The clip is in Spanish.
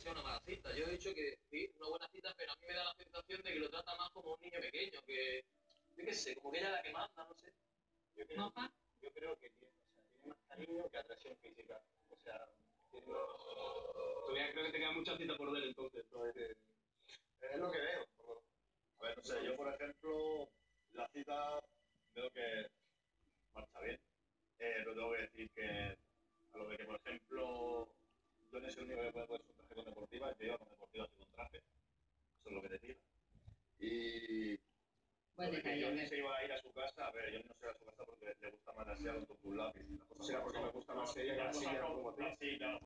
sea una mala cita. Yo he dicho que sí, una buena cita, pero a mí me da la sensación de que lo trata más como un niño pequeño, que, yo qué sé, como que ella es la que manda, no sé. Yo creo, yo creo que tiene, o sea, tiene más cariño que atracción física. O sea, tiene- todavía creo que tenga mucha cita por ver entonces. ¿no? Es, lo que veo. A ver, no sé, yo por ejemplo, la cita veo que marcha bien. Eh, pero tengo que decir que a lo de que, por ejemplo, yo no soy el único que puede de que Johnny se iba a ir a su casa, a ver, Johnny no se va a su casa porque le gusta más la silla con un lápiz. Será porque me gusta más ella que la silla. Sí, claro,